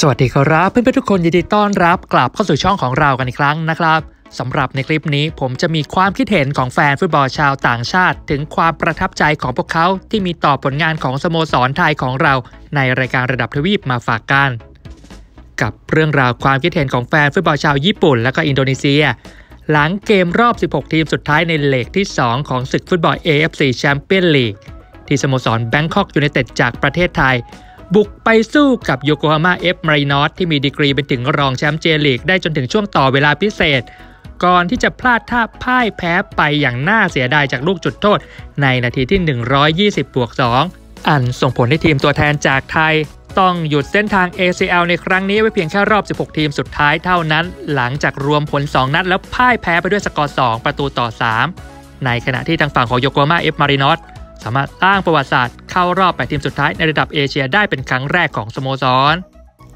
สวัสดีครับเพื่อนๆทุกคนยินดีต้อนรับกลับเข้าสู่ช่องของเรากันอีกครั้งนะครับสำหรับในคลิปนี้ผมจะมีความคิดเห็นของแฟนฟุตบอลชาวต่างชาติ ถึงความประทับใจของพวกเขาที่มีต่อผลงานของสโมสรไทยของเรา ในรายการระดับทวีปมาฝากกัน กับเรื่องราวความคิดเห็นของแฟนฟุตบอลชาวญี่ปุ่น และก็อินโดนีเซีย หลังเกมรอบ 16 ทีมสุดท้ายในเลกที่ 2 ของศึกฟุตบอล AFC Champions League ที่สโมสรแบงคอกยูไนเต็ดจากประเทศไทย บุกไปสู้กับโยโกฮาม่าเอฟมารินอสที่มีดีกรีเป็นถึงรองแชมป์เจลีกได้จนถึงช่วงต่อเวลาพิเศษ ก่อนที่จะพลาดท่าพ่ายแพ้ไปอย่างน่าเสียดายจากลูกจุดโทษ ในนาทีที่ 120บวก2อันส่งผลให้ทีมตัวแทนจากไทย ต้องหยุดเส้นทาง ACL ในครั้งนี้ไว้เพียงแค่รอบ 16 ทีมสุดท้ายเท่านั้น หลังจากรวมผล 2 นัดแล้วพ่ายแพ้ไปด้วยสกอร์ 2 ประตูต่อ 3 ในขณะที่ทางฝั่งของโยโกฮาม่าเอฟมารินอส สามารถสร้างประวัติศาสตร์เข้ารอบ8ทีมสุดท้ายในระดับเอเชียได้เป็นครั้งแรกของสโมสร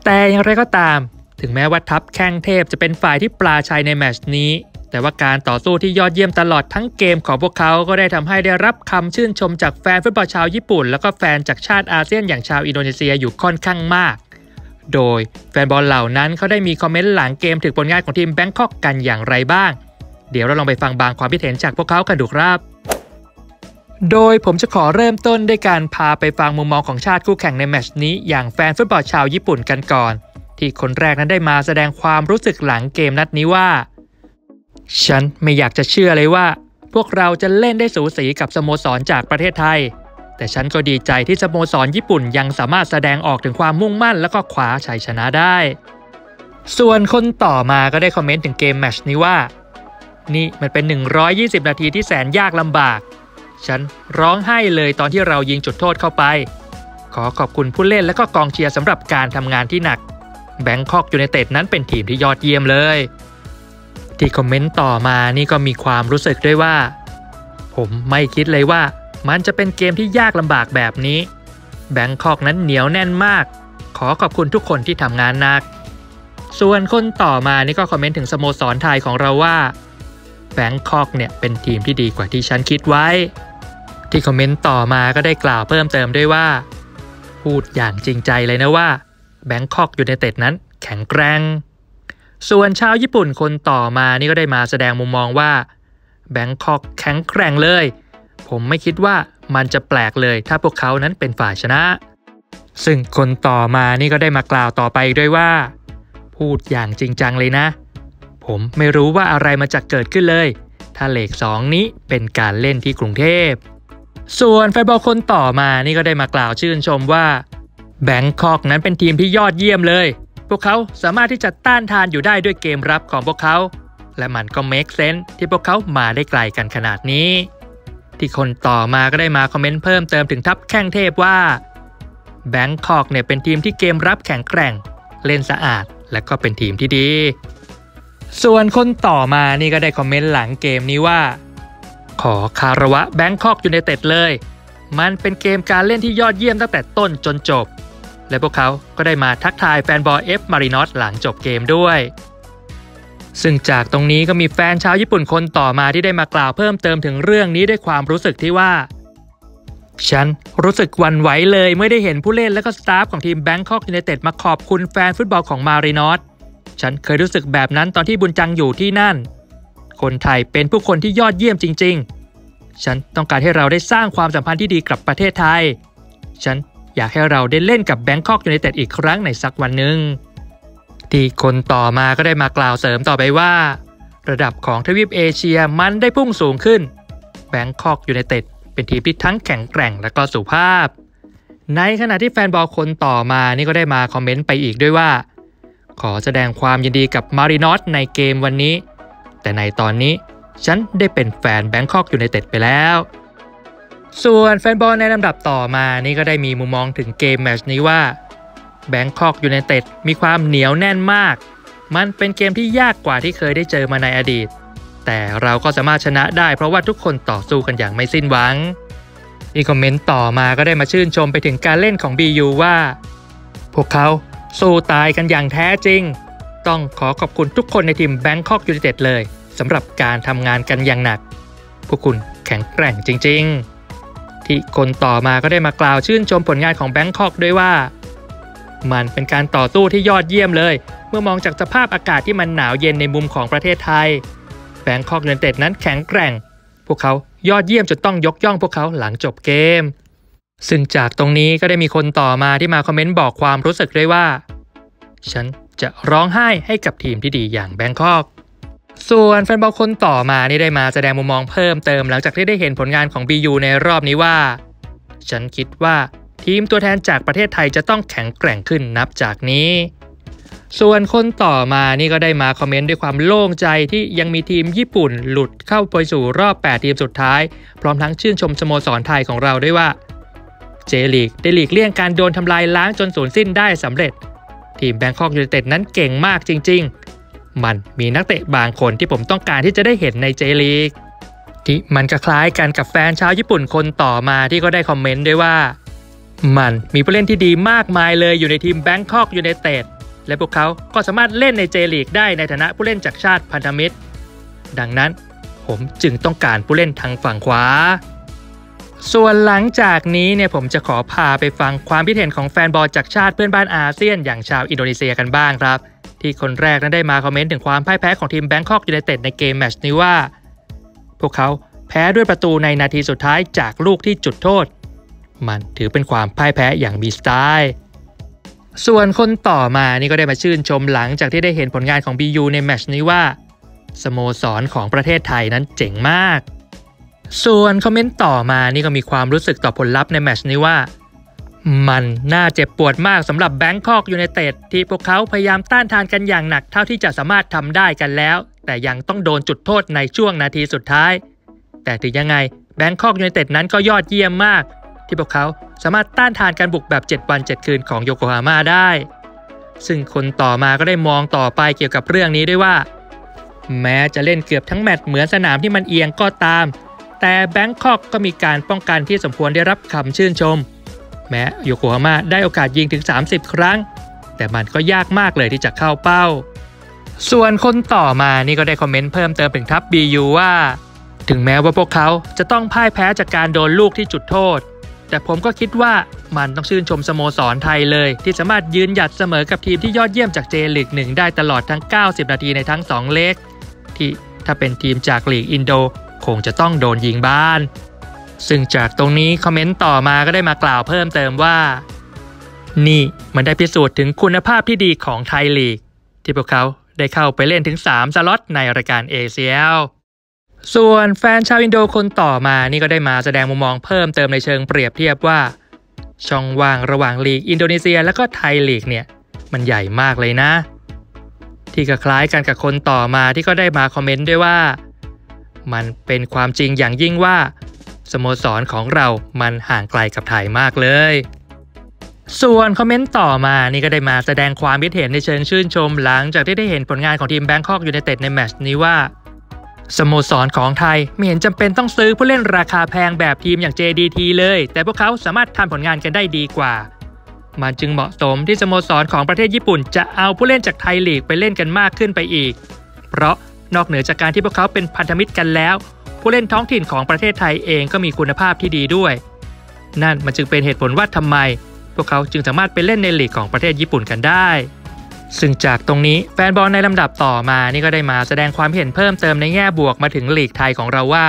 แต่อย่างไรก็ตาม ถึงแม้ว่าทัพแข้งเทพจะเป็นฝ่ายที่ปราชัยในแมตช์นี้ แต่ว่าการต่อสู้ที่ยอดเยี่ยมตลอดทั้งเกมของพวกเขาก็ได้ทำให้ได้รับคำชื่นชมจากแฟนฟุตบอลชาวญี่ปุ่น แล้วก็แฟนจากชาติอาเซียนอย่างชาวอินโดนีเซียอยู่ค่อนข้างมาก โดยแฟนบอลเหล่านั้นเขาได้มีคอมเมนต์หลังเกมถึงผลงานของทีมแบงคอกกันอย่างไรบ้าง เดี๋ยวเราลองไปฟังบางความคิดเห็นจากพวกเขากันดูครับ โดยผมจะขอเริ่มต้นด้วยการพาไปฟังมุมมองของชาติคู่แข่งในแมชนี้ อย่างแฟนฟุตบอลชาวญี่ปุ่นกันก่อน ที่คนแรกนั้นได้มาแสดงความรู้สึกหลังเกมนัดนี้ว่า ฉันไม่อยากจะเชื่อเลยว่า พวกเราจะเล่นได้สูสีกับสโมสรจากประเทศไทย แต่ฉันก็ดีใจที่สโมสรญี่ปุ่นยังสามารถแสดงออกถึงความมุ่งมั่นแล้วก็คว้าชัยชนะได้ ส่วนคนต่อมาก็ได้คอมเมนต์ถึงเกมแมชนี้ว่า นี่มันเป็น 120 นาทีที่แสนยากลำบาก ฉันร้องไห้เลยตอนที่เรายิงจุดโทษเข้าไป ขอขอบคุณผู้เล่นและก็กองเชียร์สำหรับการทำงานที่หนักแบงคอกยูไนเต็ดนั้นเป็นทีมที่ยอดเยี่ยมเลย ที่คอมเมนต์ต่อมานี่ก็มีความรู้สึกด้วยว่า ผมไม่คิดเลยว่า มันจะเป็นเกมที่ยากลำบากแบบนี้แบงคอกนั้นเหนียวแน่นมาก ขอขอบคุณทุกคนที่ทำงานหนัก ส่วนคนต่อมานี่ก็คอมเมนต์ถึงสโมสรไทยของเราว่าแบงคอกเนี่ยเป็นทีมที่ดีกว่าที่ฉันคิดไว้ ที่คอมเมนต์ต่อมาก็ได้กล่าวเพิ่มเติมด้วยว่า พูดอย่างจริงใจเลยนะว่าแบงคอกยูไนเต็ดนั้นแข็งแกร่งส่วนชาวญี่ปุ่นคนต่อมานี่ก็ได้มาแสดงมุมมองว่าแบงคอกแข็งแกร่งเลย ผมไม่คิดว่ามันจะแปลกเลยถ้าพวกเขานั้นเป็นฝ่ายชนะ ซึ่งคนต่อมานี่ก็ได้มากล่าวต่อไปด้วยว่า พูดอย่างจริงจังเลยนะ ผมไม่รู้ว่าอะไรมาจะเกิดขึ้นเลย ถ้าเลข2นี้เป็นการเล่นที่กรุงเทพ ส่วนแฟนบอลคนต่อมานี่ก็ได้มากล่าวชื่นชมว่าแบงคอกนั้นเป็นทีมที่ยอดเยี่ยมเลย พวกเขาสามารถที่จะต้านทานอยู่ได้ด้วยเกมรับของพวกเขา และมันก็เมคเซน s ์ที่พวกเขามาได้ไกลกันขนาดนี้ ที่คนต่อมาก็ได้มาคอมเมนต์เพิ่มเติมถึงทัพแข้งเทพว่าแบงคอกเนี่ยเป็นทีมที่เกมรับแข็งแกร่ง เล่นสะอาดและก็เป็นทีมที่ดี ส่วนคนต่อมานี่ก็ได้คอมเมนต์หลังเกมนี้ว่า ขอคารวะแบงคอกยูไนเต็ดเลย มันเป็นเกมการเล่นที่ยอดเยี่ยมตั้งแต่ต้นจนจบ และพวกเขาก็ได้มาทักทายแฟนบอลเอฟมารินอสหลังจบเกมด้วย ซึ่งจากตรงนี้ก็มีแฟนชาวญี่ปุ่นคนต่อมาที่ได้มากล่าวเพิ่มเติมถึงเรื่องนี้ด้วยความรู้สึกที่ว่าฉันรู้สึกหวั่นไหวเลยเมื่อได้เห็นผู้เล่นและก็สตาฟของทีมแบงคอกยูไนเต็ดมาขอบคุณแฟนฟุตบอลของมารินอส ฉันเคยรู้สึกแบบนั้นตอนที่บุญจังอยู่ที่นั่น คนไทยเป็นผู้คนที่ยอดเยี่ยมจริง ๆ ฉันต้องการให้เราได้สร้างความสัมพันธ์ที่ดีกับประเทศไทย ฉันอยากให้เราได้เล่นกับแบงคอกยูไนเต็ดอีกครั้งในสักวันหนึ่งที่คนต่อมาก็ได้มากล่าวเสริมต่อไปว่า ระดับของทวีปเอเชียมันได้พุ่งสูงขึ้นแบงคอกยูไนเต็ดเป็นทีมที่ทั้งแข็งแกร่งและก็สุภาพ ในขณะที่แฟนบอลคนต่อมานี่ก็ได้มาคอมเมนต์ไปอีกด้วยว่า ขอแสดงความยินดีกับมารินอสในเกมวันนี้ แต่ในตอนนี้ฉันได้เป็นแฟนแบงคอกยูไนเต็ดไปแล้ว ส่วนแฟนบอลในลำดับต่อมานี่ก็ได้มีมุมมองถึงเกมแมตช์นี้ว่าแบงคอกยูไนเต็ดมีความเหนียวแน่นมาก มันเป็นเกมที่ยากกว่าที่เคยได้เจอมาในอดีต แต่เราก็สามารถชนะได้เพราะว่าทุกคนต่อสู้กันอย่างไม่สิ้นหวังมีคอมเมนต์ต่อมาก็ได้มาชื่นชมไปถึงการเล่นของ BU ว่า พวกเขาสู้ตายกันอย่างแท้จริง ต้องขอขอบคุณทุกคนในทีมแบงคอกยูไนเต็ดเลย สำหรับการทำงานกันอย่างหนัก พวกคุณแข็งแกร่งจริง ๆ ที่คนต่อมาก็ได้มากล่าวชื่นชมผลงานของแบงคอกด้วยว่า มันเป็นการต่อสู้ที่ยอดเยี่ยมเลย เมื่อมองจากสภาพอากาศที่มันหนาวเย็นในมุมของประเทศไทยแบงคอกยูไนเต็ดนั้นแข็งแกร่ง พวกเขายอดเยี่ยมจนต้องยกย่องพวกเขาหลังจบเกม ซึ่งจากตรงนี้ก็ได้มีคนต่อมาที่มาคอมเมนต์บอกความรู้สึกด้วยว่า ฉันจะร้องไห้ให้กับทีมที่ดีอย่างแบงคอก ส่วนแฟนบอลคนต่อมานี่ได้มาแสดงมุมมองเพิ่มเติมหลังจากที่ได้เห็นผลงานของ BU ในรอบนี้ว่า ฉันคิดว่าทีมตัวแทนจากประเทศไทยจะต้องแข็งแกร่งขึ้นนับจากนี้ ส่วนคนต่อมานี่ก็ได้มาคอมเมนต์ด้วยความโล่งใจที่ยังมีทีมญี่ปุ่นหลุดเข้าไปสู่รอบ 8 ทีมสุดท้าย พร้อมทั้งชื่นชมสโมสรไทยของเราด้วยว่า เจลีกได้หลีกเลี่ยงการโดนทำลายล้างจนสูญสิ้นได้สำเร็จ ทีมแบงคอกยูไนเต็ดนั้นเก่งมากจริง ๆ มันมีนักเตะบางคนที่ผมต้องการที่จะได้เห็นในเจลีกที่มันก็คล้ายกันกับแฟนชาวญี่ปุ่นคนต่อมาที่ก็ได้คอมเมนต์ด้วยว่า มันมีผู้เล่นที่ดีมากมายเลยอยู่ในทีมแบงคอกยูไนเต็ดและพวกเขาก็สามารถเล่นในเจลีกได้ในฐานะผู้เล่นจากชาติพันธมิตร ดังนั้นผมจึงต้องการผู้เล่นทางฝั่งขวา ส่วนหลังจากนี้เนี่ยผมจะขอพาไปฟังความคิดเห็นของแฟนบอลจากชาติเพื่อนบ้านอาเซียนอย่างชาวอินโดนีเซียกันบ้างครับ ที่คนแรกนั้นได้มาคอมเมนต์ถึงความพ่ายแพ้ของทีมแบงคอกยูไนเต็ดในเกมแมตช์นี้ว่า พวกเขาแพ้ด้วยประตูในนาทีสุดท้ายจากลูกที่จุดโทษ มันถือเป็นความพ่ายแพ้อย่างมีสไตล์ส่วนคนต่อมานี่ก็ได้มาชื่นชมหลังจากที่ได้เห็นผลงานของ BU ในแมชนี้ว่า สโมสรของประเทศไทยนั้นเจ๋งมาก ส่วนคอมเมนต์ต่อมานี่ก็มีความรู้สึกต่อผลลัพธ์ในแมชนี้ว่า มันน่าเจ็บปวดมากสำหรับแบงคอกยูไนเต็ดที่พวกเขาพยายามต้านทานกันอย่างหนักเท่าที่จะสามารถทำได้กันแล้ว แต่ยังต้องโดนจุดโทษในช่วงนาทีสุดท้าย แต่ถึงยังไงแบงคอกยูไนเต็ดนั้นก็ยอดเยี่ยมมาก ที่พวกเขาสามารถต้านทานการบุกแบบ 7 วัน 7 คืนของโยโกฮาม่าได้ ซึ่งคนต่อมาก็ได้มองต่อไปเกี่ยวกับเรื่องนี้ด้วยว่า แม้จะเล่นเกือบทั้งแมตช์เหมือนสนามที่มันเอียงก็ตาม แต่แบงคอกก็มีการป้องกันที่สมควรได้รับคำชื่นชม แม้โยโกฮาม่าได้โอกาสยิงถึง 30 ครั้ง แต่มันก็ยากมากเลยที่จะเข้าเป้า ส่วนคนต่อมานี่ก็ได้คอมเมนต์เพิ่มเติมถึงทัพ BU ว่า ถึงแม้ว่าพวกเขาจะต้องพ่ายแพ้จากการโดนลูกที่จุดโทษ แต่ผมก็คิดว่ามันต้องชื่นชมสโมสรไทยเลย ที่สามารถยืนหยัดเสมอกับทีมที่ยอดเยี่ยมจากเจลีกหนึ่งได้ตลอดทั้ง 90 นาทีในทั้ง 2 เล็กที่ถ้าเป็นทีมจากลีกอินโด คงจะต้องโดนยิงบาน ซึ่งจากตรงนี้คอมเมนต์ต่อมาก็ได้มากล่าวเพิ่มเติมว่า นี่มันได้พิสูจน์ถึงคุณภาพที่ดีของไทยลีก ที่พวกเขาได้เข้าไปเล่นถึง 3 สล็อตในรายการ ACL ส่วนแฟนชาวอินโดคนต่อมานี่ก็ได้มาแสดงมุมมองเพิ่มเติมในเชิงเปรียบเทียบว่า ช่องว่างระหว่างลีกอินโดนีเซียและก็ไทยลีกเนี่ย มันใหญ่มากเลยนะ ที่ก็คล้ายกันกับคนต่อมาที่ก็ได้มาคอมเมนต์ด้วยว่า มันเป็นความจริงอย่างยิ่งว่า สโมสรของเรามันห่างไกลกับไทยมากเลย ส่วนคอมเมนต์ต่อมานี่ก็ได้มาแสดงความคิดเห็นในเชิงชื่นชมหลังจากที่ได้เห็นผลงานของทีมแบงคอกยูไนเต็ดในแมตช์นี้ว่าสโมสรของไทยไม่เห็นจำเป็นต้องซื้อผู้เล่นราคาแพงแบบทีมอย่าง JDT เลย แต่พวกเขาสามารถทำผลงานกันได้ดีกว่า มันจึงเหมาะสมที่สโมสรของประเทศญี่ปุ่น จะเอาผู้เล่นจากไทยลีกไปเล่นกันมากขึ้นไปอีก เพราะนอกเหนือจากการที่พวกเขาเป็นพันธมิตรกันแล้ว ผู้เล่นท้องถิ่นของประเทศไทยเองก็มีคุณภาพที่ดีด้วย นั่นมันจึงเป็นเหตุผลว่าทำไม พวกเขาจึงสามารถไปเล่นในลีกของประเทศญี่ปุ่นกันได้ ซึ่งจากตรงนี้แฟนบอลในลำดับต่อมานี่ก็ได้มาแสดงความเห็นเพิ่มเติมในแง่บวกมาถึงลีกไทยของเราว่า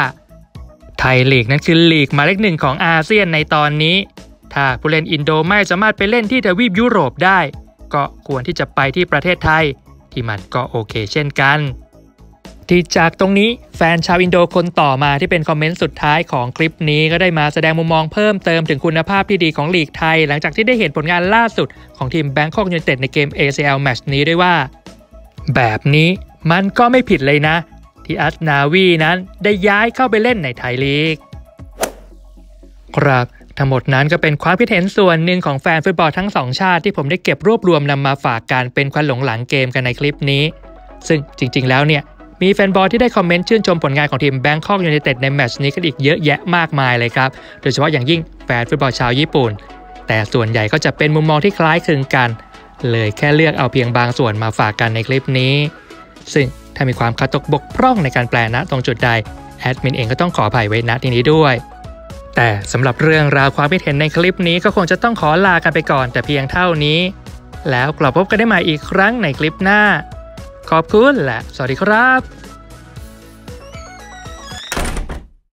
ไทยลีกนั้นคือลีกมาเลขหนึ่งของอาเซียนในตอนนี้ ถ้าผู้เล่นอินโดไม่สามารถไปเล่นที่ทวีปยุโรปได้ ก็ควรที่จะไปที่ประเทศไทย ที่มันก็โอเคเช่นกัน ที่จากตรงนี้แฟนชาวอินโดคนต่อมาที่เป็นคอมเมนต์สุดท้ายของคลิปนี้ก็ได้มาแสดงมุมมองเพิ่มเติมถึงคุณภาพที่ดีของลีกไทย หลังจากที่ได้เห็นผลงานล่าสุดของทีมแบงคอกยูไนเต็ดในเกม ACL แมตช์นี้ด้วยว่า แบบนี้มันก็ไม่ผิดเลยนะ ที่อัสนาวีนั้นได้ย้ายเข้าไปเล่นในไทยลีก ครับทั้งหมดนั้นก็เป็นความคิดเห็นส่วนหนึ่งของแฟนฟุตบอลทั้งสองชาติที่ผมได้เก็บรวบรวมนำมาฝากกันเป็นควันหลงหลังเกมกันในคลิปนี้ ซึ่งจริง ๆ แล้วเนี่ย มีแฟนบอลที่ได้คอมเมนต์ชื่นชมผลงานของทีมแบงคอกยูไนเต็ดในแมตช์นี้กันอีกเยอะแยะมากมายเลยครับ โดยเฉพาะอย่างยิ่งแฟนฟุตบอลชาวญี่ปุ่น แต่ส่วนใหญ่ก็จะเป็นมุมมองที่คล้ายคลึงกัน เลยแค่เลือกเอาเพียงบางส่วนมาฝากกันในคลิปนี้ ซึ่งถ้ามีความขาดตกบกพร่องในการแปลณตรงจุดใดแอดมินเองก็ต้องขออภัยไว้ณที่นี้ด้วยแต่สำหรับเรื่องราวความคิดเห็นในคลิปนี้ก็คงจะต้องขอลากันไปก่อนแต่เพียงเท่านี้ แล้วกลับพบกันได้ใหม่อีกครั้งในคลิปหน้า ขอบคุณและสวัสดีครับ